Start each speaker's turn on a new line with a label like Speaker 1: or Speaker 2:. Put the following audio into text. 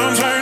Speaker 1: I'm trying